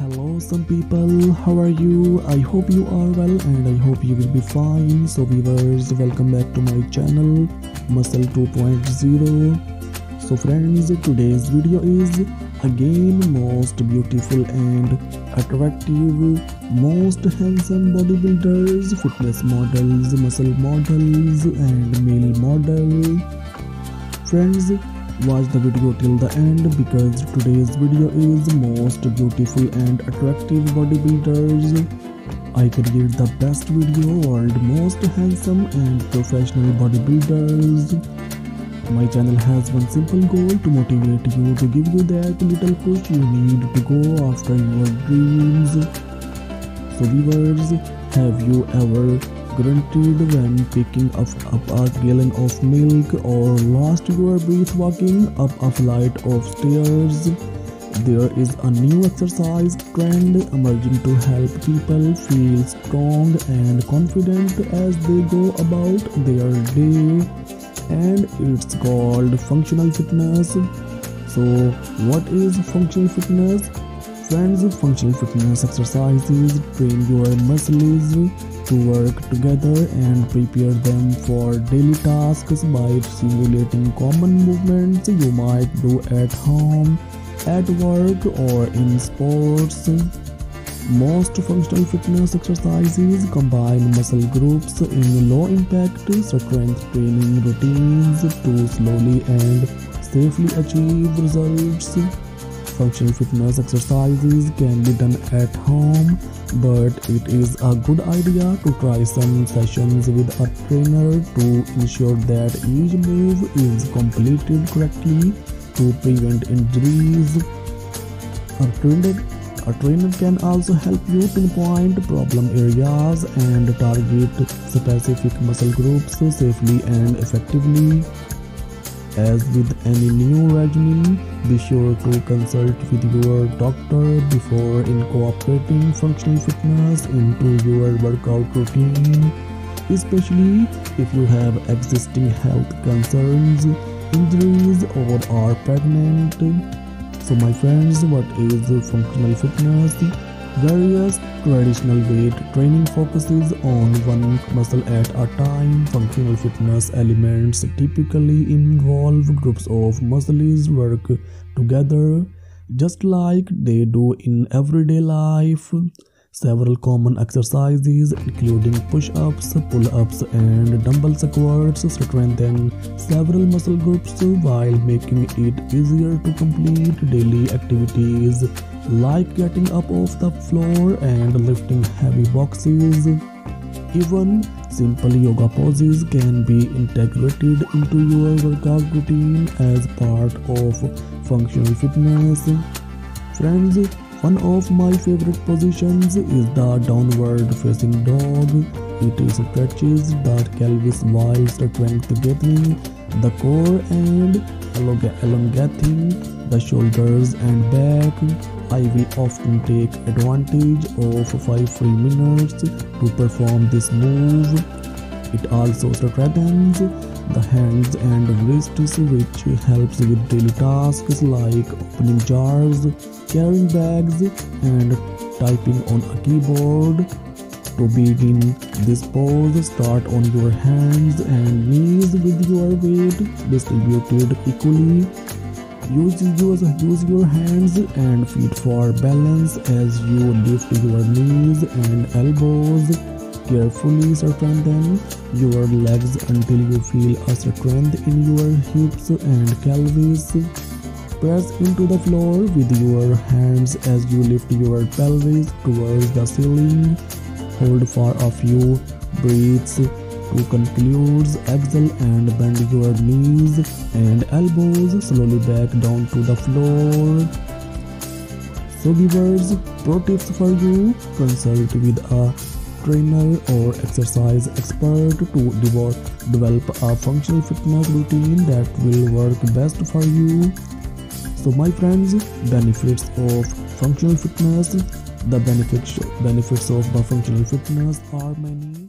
Hello, some people. How are you? I hope you are well and I hope you will be fine. So, viewers, welcome back to my channel Muscle 2.0. So, friends, today's video is again most beautiful and attractive, most handsome bodybuilders, fitness models, muscle models, and male model. Friends, Watch the video till the end because today's video is most beautiful and attractive bodybuilders. I create the best video world most handsome and professional bodybuilders. My channel has one simple goal to motivate you to give you that little push you need to go after your dreams. So viewers, have you ever grunted when picking up, up a gallon of milk or lost your breath walking up a flight of stairs. There is a new exercise trend emerging to help people feel strong and confident as they go about their day and it's called functional fitness. So what is functional fitness? Friends, functional fitness exercises train your muscles to work together and prepare them for daily tasks by simulating common movements you might do at home, at work, or in sports. Most functional fitness exercises combine muscle groups in low impact strength training routines to slowly and safely achieve results. Functional fitness exercises can be done at home, but it is a good idea to try some sessions with a trainer to ensure that each move is completed correctly to prevent injuries. A trainer, a trainer can also help you pinpoint problem areas and target specific muscle groups safely and effectively. As with any new regimen, be sure to consult with your doctor before incorporating functional fitness into your workout routine, especially if you have existing health concerns, injuries, or are pregnant. So, my friends, what is functional fitness? Various traditional weight training focuses on one muscle at a time. Functional fitness elements typically involve groups of muscles work together just like they do in everyday life. Several common exercises including push-ups, pull-ups and dumbbell squats strengthen several muscle groups while making it easier to complete daily activities like getting up off the floor and lifting heavy boxes. Even simple yoga poses can be integrated into your workout routine as part of functional fitness. Friends, one of my favorite positions is the downward facing dog. It stretches the pelvis while strengthening the core and elongating the shoulders and back. I will often take advantage of 5 free minutes to perform this move. It also strengthens the hands and wrists which helps with daily tasks like opening jars, carrying bags and typing on a keyboard. To begin this pose, start on your hands and knees with your weight distributed equally. Use, use, use your hands and feet for balance as you lift your knees and elbows Carefully strengthen your legs until you feel a strength in your hips and pelvis. Press into the floor with your hands as you lift your pelvis towards the ceiling. Hold for a few breaths to conclude. Exhale and bend your knees and elbows slowly back down to the floor. So viewers, pro tips for you, consult with a trainer or exercise expert to develop a functional fitness routine that will work best for you. So my friends, benefits of functional fitness. The benefits benefits of functional fitness are many.